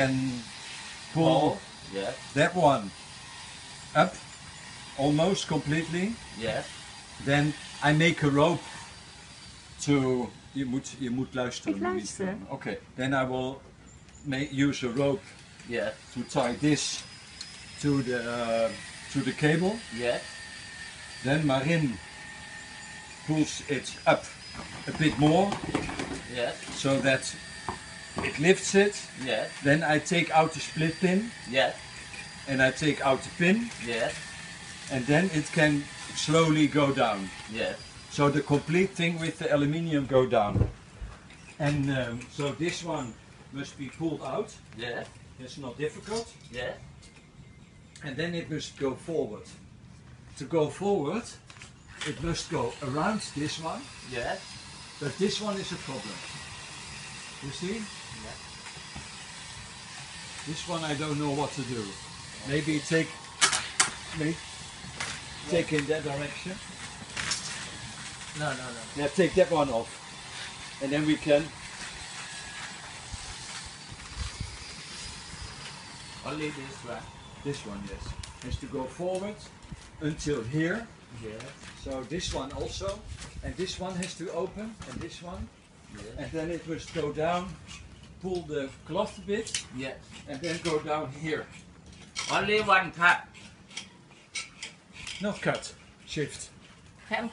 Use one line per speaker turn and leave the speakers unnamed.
can pull
Pull. Yes.
that one up almost completely.
Yes.
Then I make a rope to. Je moet, je moet luisteren.
Ik luister.
Okay. Then I will make, use a rope
Yes.
to tie this to the uh, to the cable.
Yes.
Then Marin pulls it up a bit more
Yes.
so that it lifts it.
Yes.
Then I take out the split pin
Yes.
and I take out the pin
Yes.
and then it can slowly go down.
Yes.
So the complete thing with the aluminium go down. And um, so this one must be pulled out.
Yes.
It's not difficult.
Yes.
And then it must go forward. To go forward, it must go around this one.
Yes.
But this one is a problem. You see? Yeah. This one I don't know what to do. Maybe take, maybe take in that direction.
No, no, no.
Yeah, take that one off. And then we can,
Only this one.
this one, yes, has to go forward until here.
Yes.
So this one also. And this one has to open, and this one.
Yes.
And then it must go down, pull the cloth a bit,
Yes.
and then go down here.
Only one cut.
Not cut, shift.
Hem